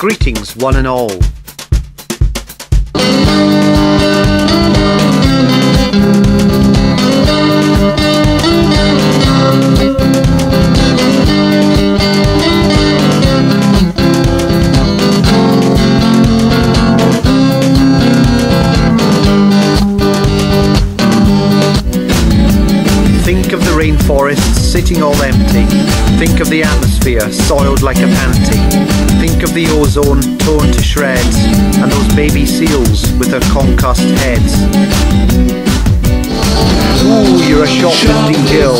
Greetings, one and all. Think of the rainforests sitting all empty. Think of the atmosphere soiled like a panty. Think of the ozone torn to shreds and those baby seals with their concussed heads. Ooh, you're a shoplifting girl.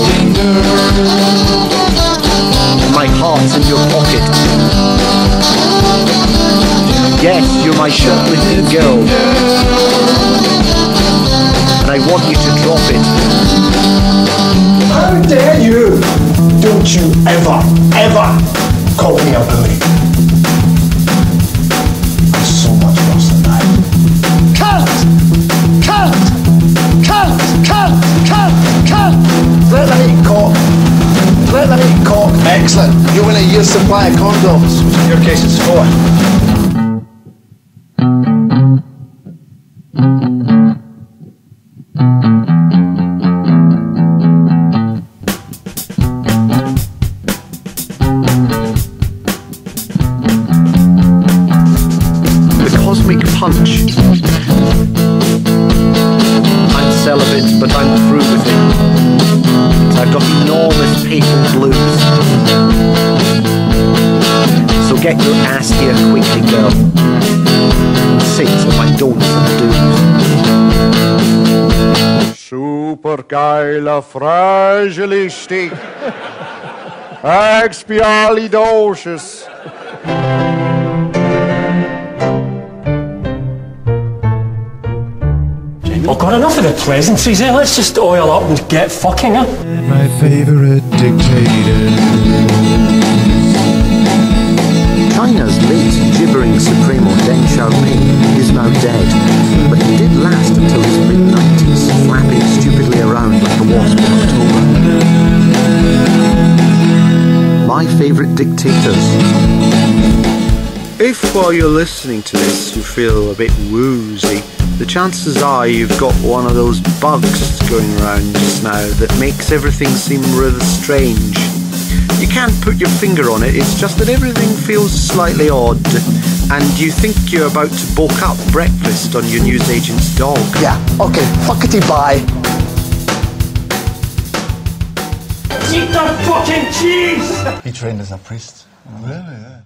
My heart's in your pocket. Yes, you're my shoplifting girl. And I want you to drop it. How dare you! Don't you ever, ever call me a bully. I'm so much worse than that. Cunt! Cunt! Cunt! Cunt! Cunt! Cunt! Let them eat cock. Let them eat cock. Excellent. You win a year's supply of condoms. In your case, it's four. Punch. I'm celibate, but I'm through with it. I've got enormous papal blues. So get your ass here quickly, girl. Sit of my don'ts and do's. Supergeile Fragilistik. Expialidocious. Well, got enough of the pleasantries, eh? Let's just oil up and get fucking, eh? My favorite dictator. China's late gibbering Supremo Deng Xiaoping is now dead, but he did last until his mid-90s, flapping stupidly around like a wasp in October. My favourite dictators. If while you're listening to this you feel a bit woozy, the chances are you've got one of those bugs going around just now that makes everything seem rather strange. You can't put your finger on it, it's just that everything feels slightly odd, and you think you're about to bulk up breakfast on your newsagent's dog. Yeah, okay. Fuckety bye. Eat the fucking cheese! He trained as a priest. Really? Yeah.